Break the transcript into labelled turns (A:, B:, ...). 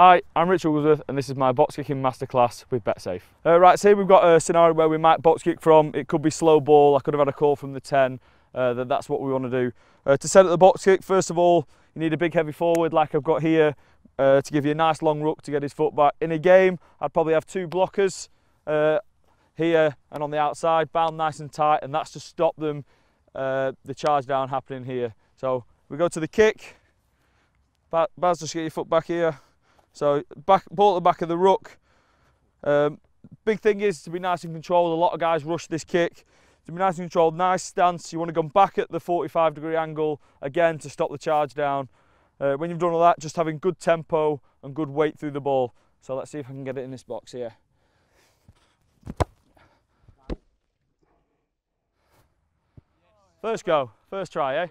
A: Hi, I'm Rich Wigglesworth and this is my box kicking masterclass with BetSafe. Uh, right, so here we've got a scenario where we might box kick from, it could be slow ball, I could have had a call from the 10, uh, that that's what we want to do. Uh, to set up the box kick, first of all, you need a big heavy forward like I've got here uh, to give you a nice long ruck to get his foot back. In a game, I'd probably have two blockers uh, here and on the outside, bound nice and tight, and that's to stop them, uh, the charge down happening here. So we go to the kick, Baz, just get your foot back here, so back, ball at the back of the ruck. Um, big thing is to be nice and controlled. A lot of guys rush this kick. To be nice and controlled, nice stance. You want to come back at the 45 degree angle again to stop the charge down. Uh, when you've done all that, just having good tempo and good weight through the ball. So let's see if I can get it in this box here. First go, first try, eh?